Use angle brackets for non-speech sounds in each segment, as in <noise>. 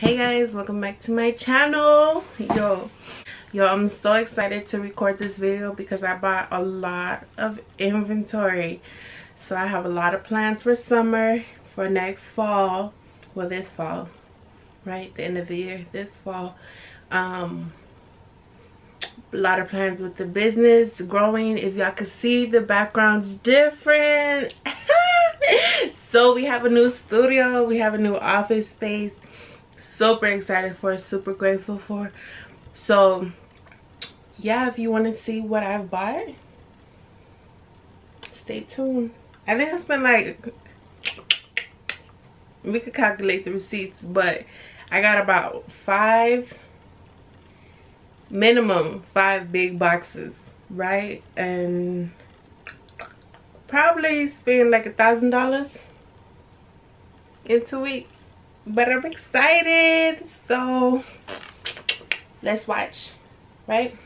hey guys welcome back to my channel. Yo yo i'm so excited to record this video because i bought a lot of inventory. So i have a lot of plans for summer for next fall. Well this fall right? The end of the year this fall. Um a lot of plans with the business growing. If y'all can see the background's different. <laughs> So we have a new studio we have a new office space super excited for super grateful for. So yeah if you want to see what i bought stay tuned. I think i spent like we could calculate the receipts but i got about five minimum five big boxes right? And probably spend like a thousand dollars in two weeks but i'm excited. So let's watch right?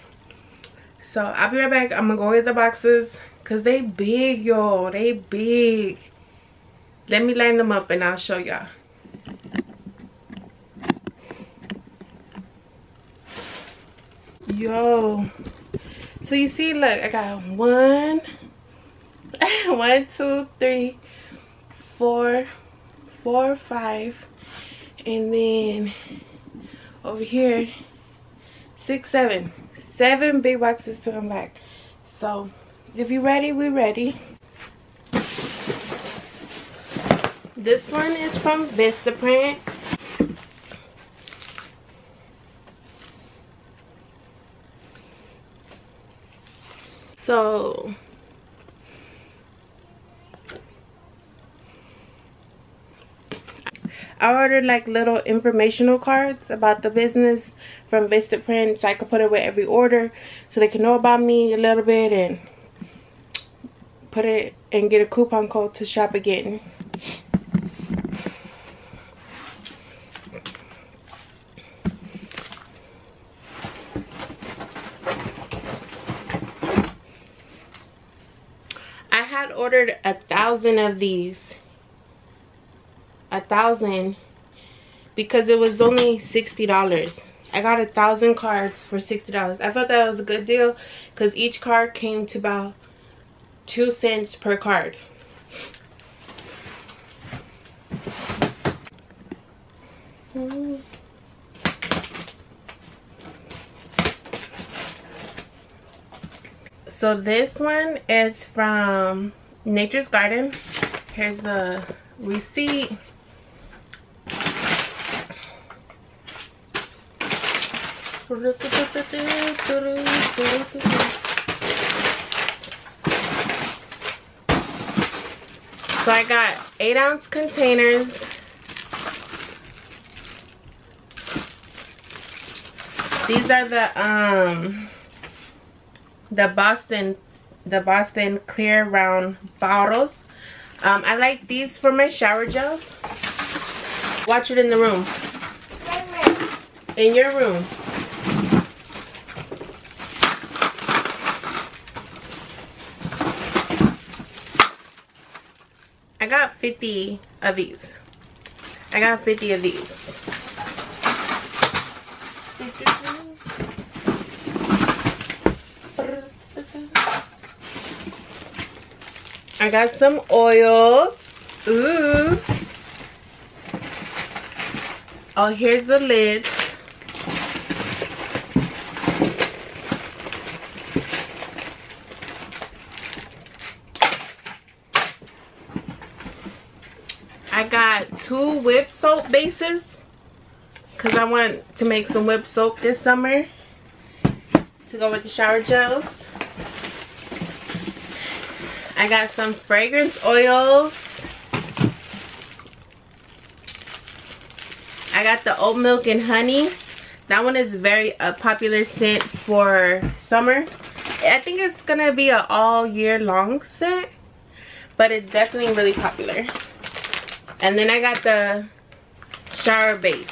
So i'll be right back. I'm gonna go get the boxes because they big yo they big. Let me line them up and i'll show y'all. Yo. So you see look i got one <laughs> one two three four four five and then over here six seven. Seven big boxes to unpack so if you're ready we're ready. This one is from Vistaprint so I ordered like little informational cards about the business from Vistaprint so I could put it with every order so they can know about me a little bit and put it and get a coupon code to shop again. I had ordered a thousand of these a thousand because it was only $60. I got a thousand cards for $60. I thought that was a good deal because each card came to about two cents per card. So this one is from Nature's Garden. Here's the receipt. So I got 8 ounce containers. These are the um the Boston the Boston clear round bottles. Um, I like these for my shower gels. Watch it in the room. In your room. I got 50 of these. I got 50 of these. I got some oils. Ooh. Oh, here's the lids. I got two whip soap bases because I want to make some whip soap this summer to go with the shower gels. I got some fragrance oils. I got the oat milk and honey. That one is very a popular scent for summer. I think it's gonna be an all year long scent, but it's definitely really popular. And then I got the Shower base,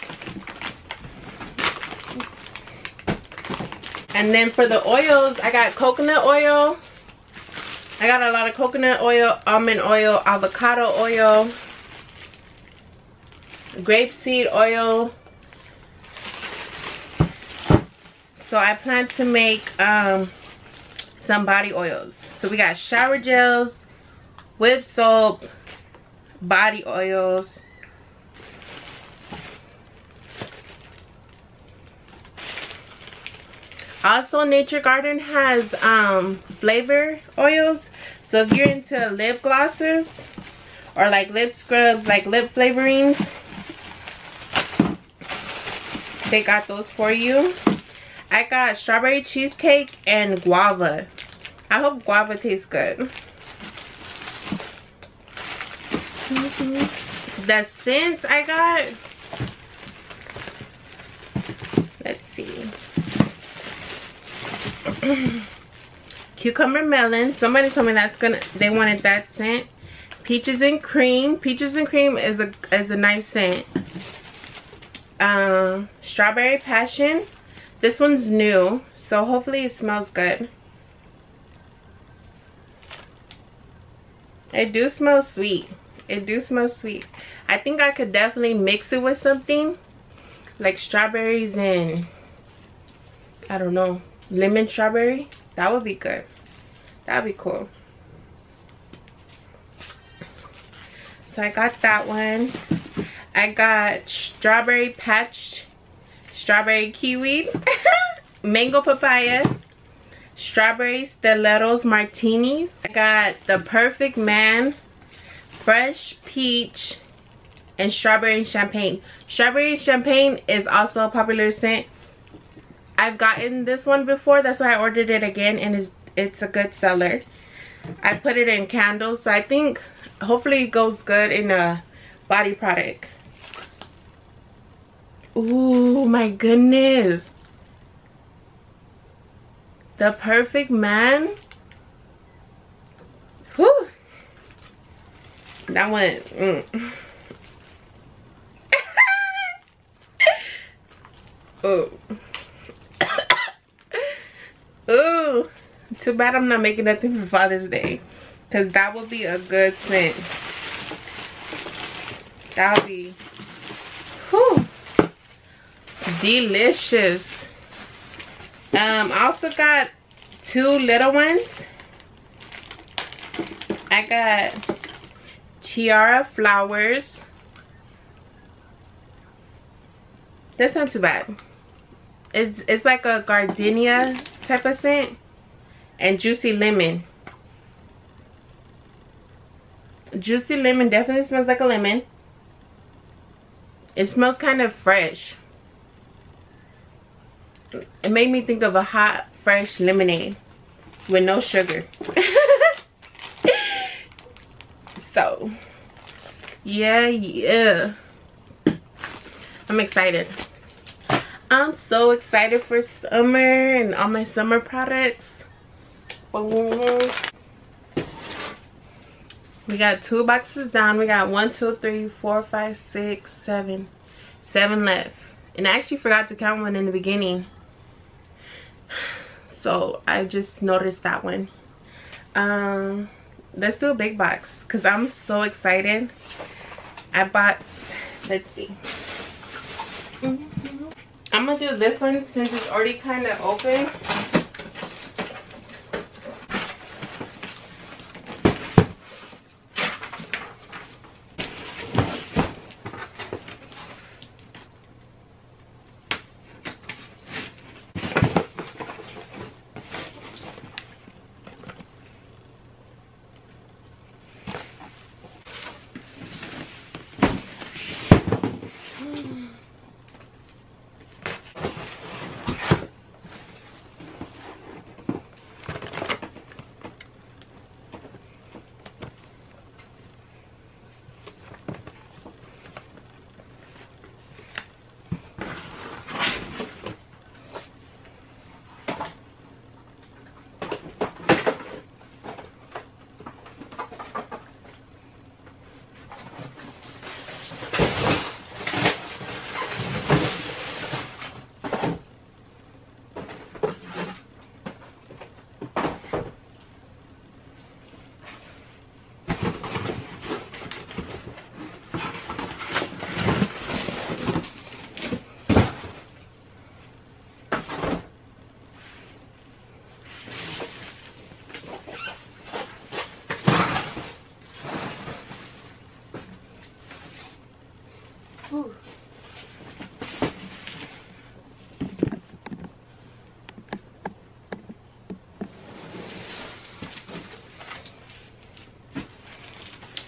And then for the oils, I got coconut oil. I got a lot of coconut oil, almond oil, avocado oil, grapeseed oil. So I plan to make um, some body oils. So we got shower gels, whip soap, body oils, also nature garden has um flavor oils. So if you're into lip glosses or like lip scrubs like lip flavorings they got those for you. I got strawberry cheesecake and guava. I hope guava tastes good. The scents i got let's see <clears throat> cucumber melon. Somebody told me that's gonna they wanted that scent. Peaches and cream. Peaches and cream is a is a nice scent. Um strawberry passion. This one's new so hopefully it smells good. It do smell sweet. It do smell sweet. I think i could definitely mix it with something like strawberries and i don't know lemon strawberry? That would be good. That'd be cool. So i got that one. I got strawberry patch strawberry kiwi <laughs> mango papaya strawberry stilettos martinis. I got the perfect man fresh peach and strawberry champagne. Strawberry champagne is also a popular scent I've gotten this one before. That's why I ordered it again and it's, it's a good seller. I put it in candles. So I think hopefully it goes good in a body product. Ooh, my goodness. The Perfect Man. Whew. That one. Mm. <laughs> oh. Ooh, too bad I'm not making nothing for Father's Day. Because that would be a good scent. That would be, whew, delicious. Um, I also got two little ones. I got Tiare Flowers. That's not too bad it's it's like a gardenia type of scent and juicy lemon. Juicy lemon definitely smells like a lemon. It smells kind of fresh. It made me think of a hot fresh lemonade with no sugar. <laughs> So yeah yeah. I'm excited I'm so excited for summer and all my summer products. We got two boxes down. We got one, two, three, four, five, six, seven, seven left. And I actually forgot to count one in the beginning. <sighs> So I just noticed that one. Um, let's do a big box because I'm so excited. I bought, let's see. Mm -hmm. I'm gonna do this one since it's already kind of open.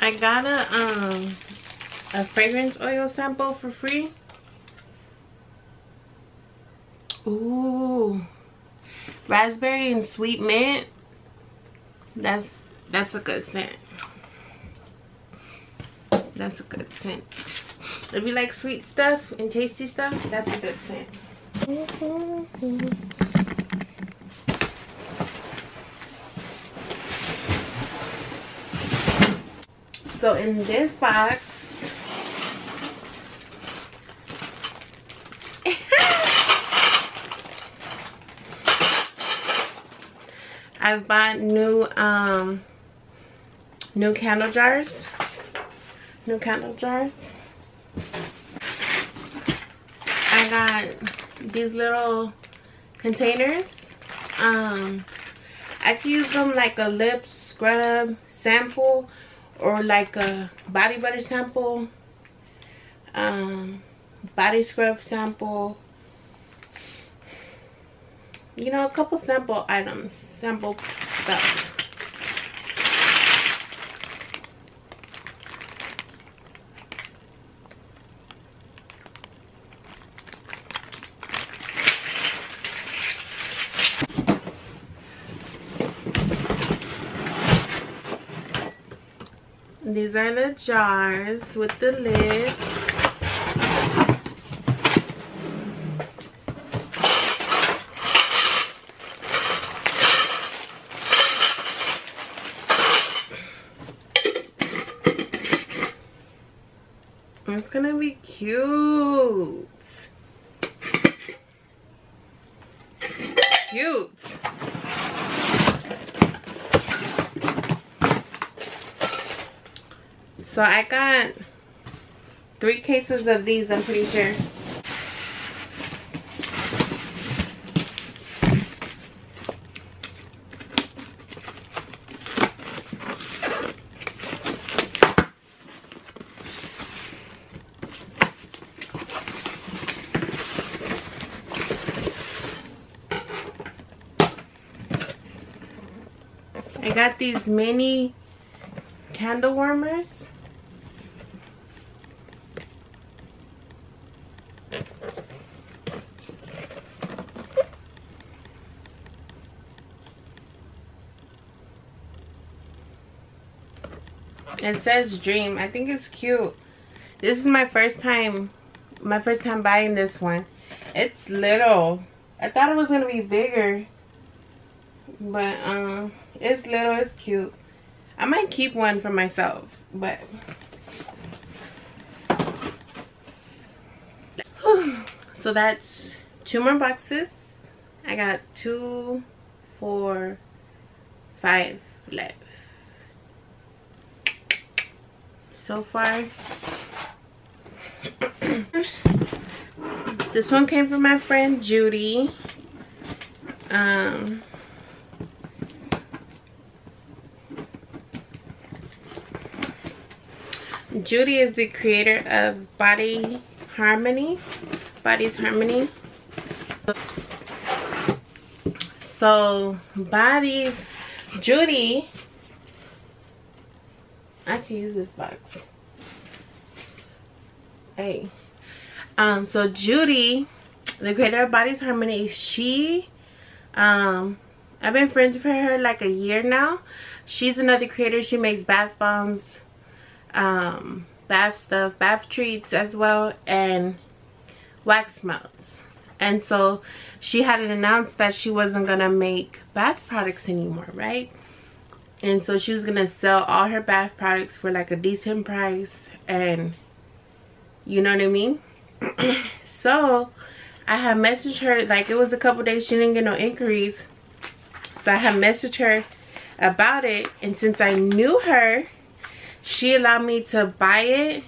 I got a um a fragrance oil sample for free. Ooh, raspberry and sweet mint. That's that's a good scent. That's a good scent. If you like sweet stuff and tasty stuff, that's a good scent. <laughs> So in this box, <laughs> I've bought new um new candle jars. New candle jars. I got these little containers. Um I can use them like a lip scrub sample or like a body butter sample. Um body scrub sample you know a couple sample items sample stuff These are the jars with the lid. It's gonna be cute. Cute. So I got three cases of these, I'm pretty sure. I got these mini candle warmers. It says dream. I think it's cute. This is my first time my first time buying this one. It's little. I thought it was gonna be bigger. But um it's little, it's cute. I might keep one for myself, but <sighs> so that's two more boxes. I got two, four, five left. So far. this one came from my friend Judy. Um Judy is the creator of Body Harmony. Body's Harmony. So, Body's Judy. I can use this box. Hey. Um, so Judy, the creator of Bodies Harmony, she um I've been friends with her like a year now. She's another creator. She makes bath bombs um, bath stuff, bath treats as well, and wax melts. And so she had announced that she wasn't going to make bath products anymore, right? And so she was to sell all her bath products for like a decent price. And you know what I mean? <clears throat> so I had messaged her, like it was a couple days, she didn't get no inquiries. So I had messaged her about it. And since I knew her she allowed me to buy it.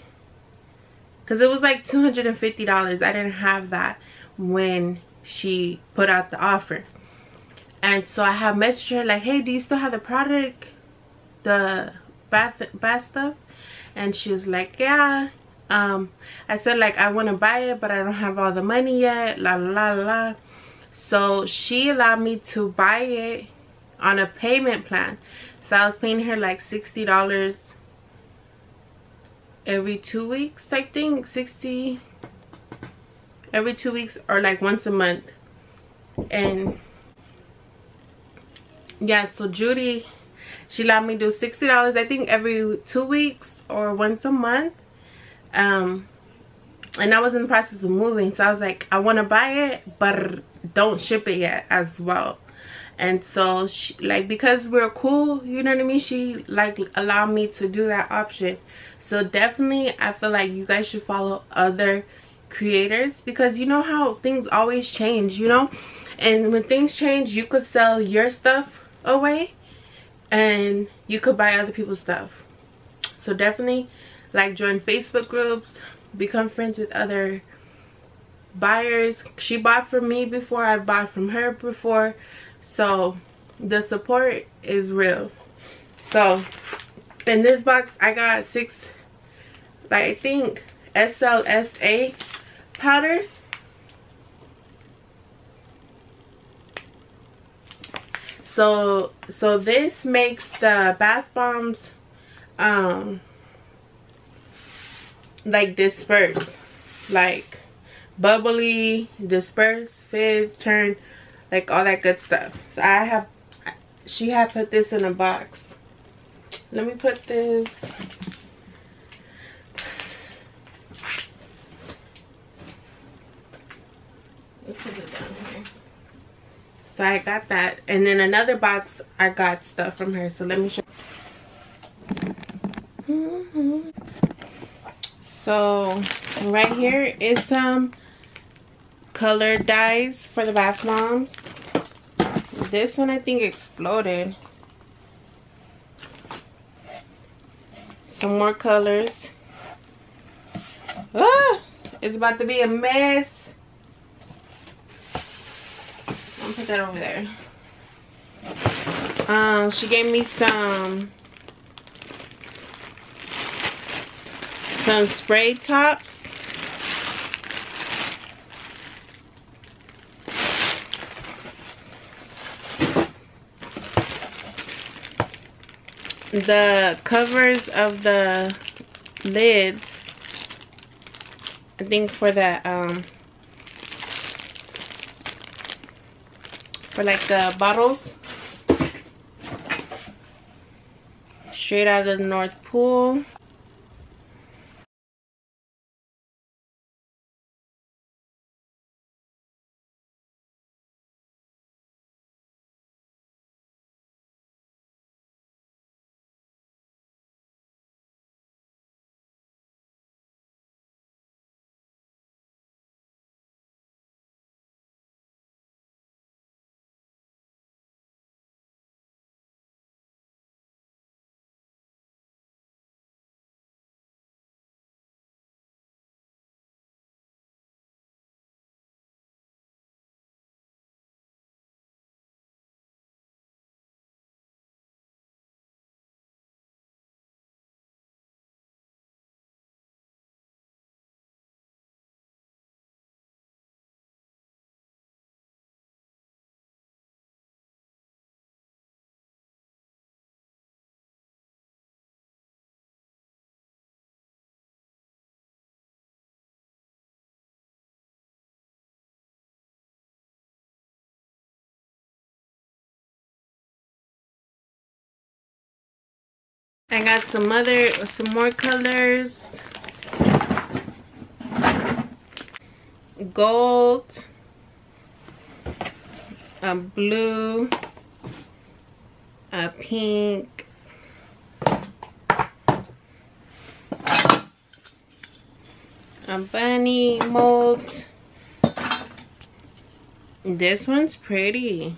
Because it was like $250 I didn't have that when she put out the offer and so I have messaged her like hey do you still have the product? The bath bath stuff? And she was like yeah. Um I said like I want to buy it but I don't have all the money yet la la la la so she allowed me to buy it on a payment plan. So I was paying her like $60 every two weeks i think 60 every two weeks or like once a month. And yeah so judy she let me do 60 dollars i think every two weeks or once a month. Um and i was in the process of moving so i was like i want to buy it but don't ship it yet as well. And so she, like because we're cool you know what i mean she like allowed me to do that option. So definitely i feel like you guys should follow other creators because you know how things always change you know? And when things change you could sell your stuff away and you could buy other people's stuff. So definitely like join facebook groups become friends with other buyers. She bought from me before i bought from her before. So the support is real. So in this box i got six like i think slsa powder so so this makes the bath bombs um like disperse. Like bubbly disperse fizz turn like all that good stuff. So i have she had put this in a box. Let me put this let's put it down here so i got that. And then another box i got stuff from her. So let me show mm -hmm. so right here is some color dyes for the bath bombs. This one i think exploded. Some more colors. Ah, it's about to be a mess I'll put that over there. Um, she gave me some some spray tops. The covers of the lids, I think for the um, for like the bottles. Straight out of the north pool I got some other, some more colors. Gold. A blue. A pink. A bunny mold. This one's pretty.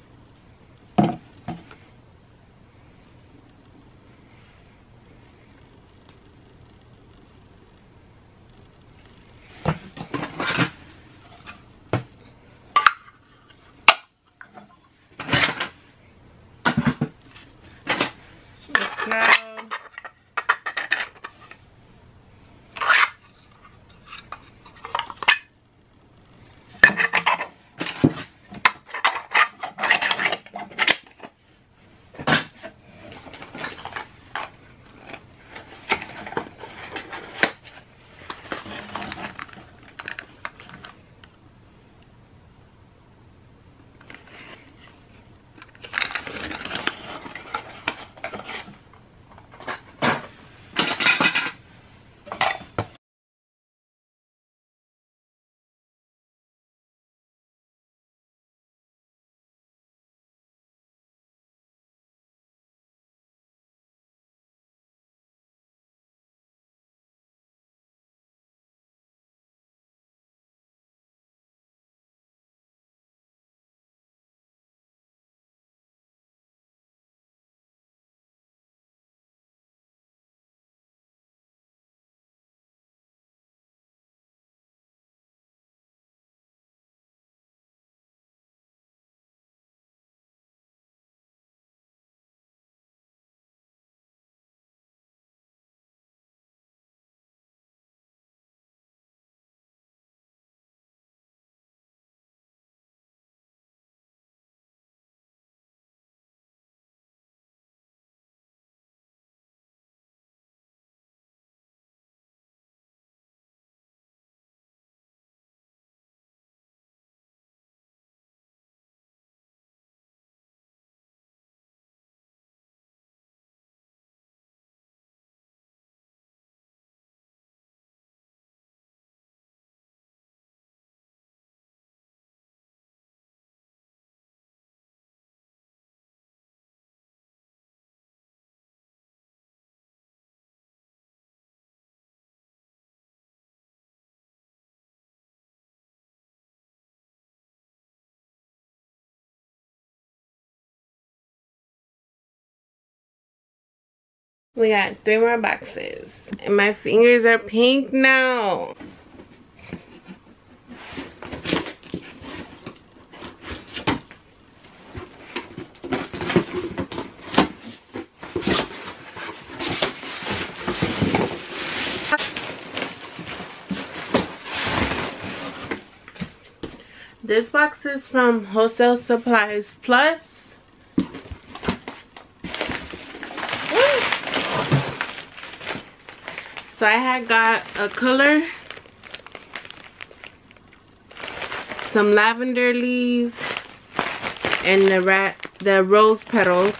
We got three more boxes. And my fingers are pink now. This box is from Wholesale Supplies Plus. So I had got a color, some lavender leaves, and the rat the rose petals.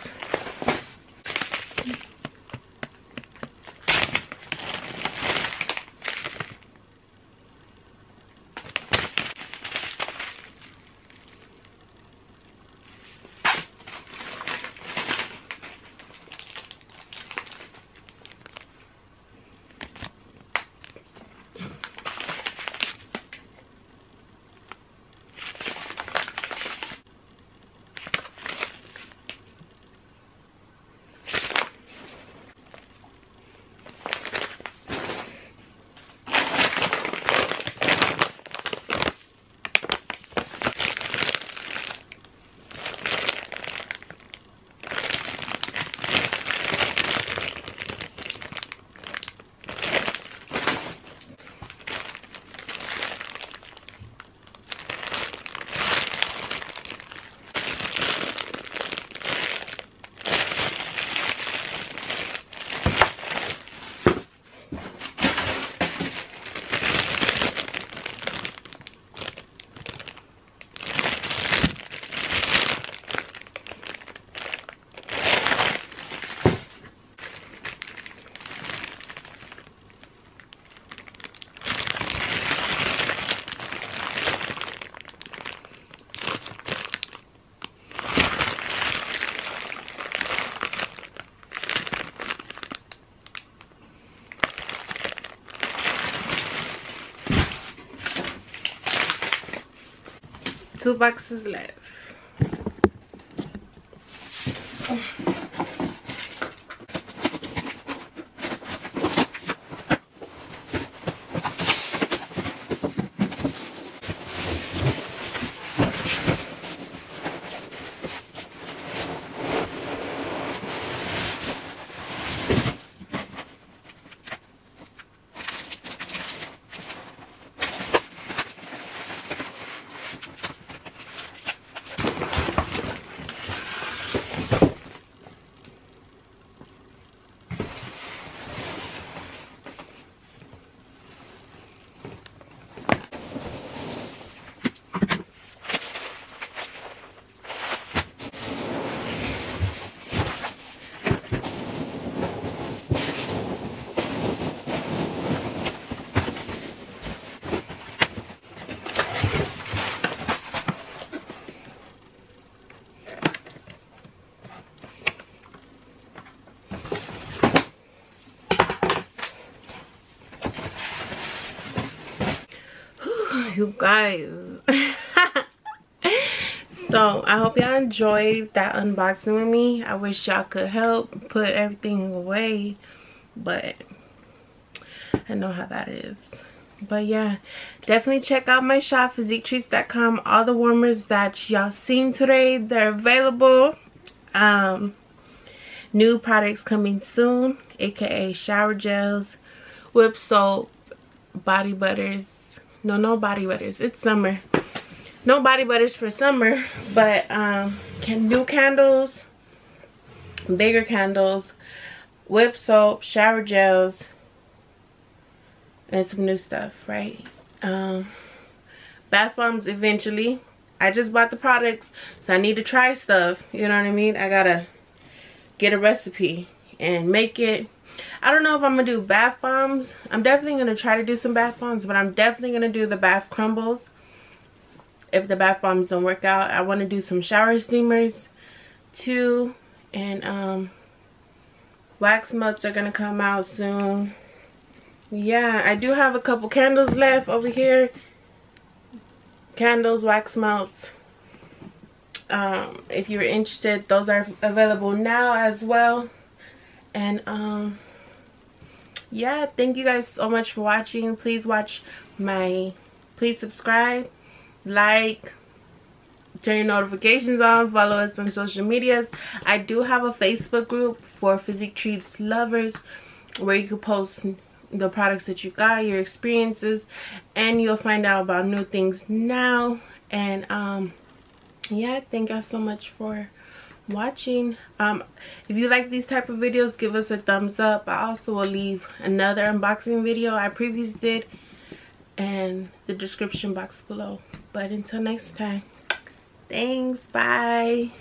Two boxes left you guys. <laughs> So i hope y'all enjoyed that unboxing with me. I wish y'all could help put everything away but i know how that is. But yeah definitely check out my shop physiquetreats.com all the warmers that y'all seen today they're available. Um new products coming soon aka shower gels whip soap body butters no no body butters it's summer. No body butters for summer but um can do candles bigger candles whip soap shower gels and some new stuff right? Um bath bombs eventually. I just bought the products so i need to try stuff. You know what i mean? I gotta get a recipe and make it I don't know if I'm going to do bath bombs. I'm definitely going to try to do some bath bombs, but I'm definitely going to do the bath crumbles. If the bath bombs don't work out, I want to do some shower steamers too. And um, wax melts are going to come out soon. Yeah, I do have a couple candles left over here. Candles, wax melts. Um, if you're interested, those are available now as well and um yeah thank you guys so much for watching. Please watch my please subscribe like turn your notifications on follow us on social medias. I do have a facebook group for physique treats lovers where you can post the products that you got your experiences and you'll find out about new things now. And um yeah thank y'all so much for watching. Um if you like these type of videos give us a thumbs up. I also will leave another unboxing video i previously did and the description box below. But until next time thanks. Bye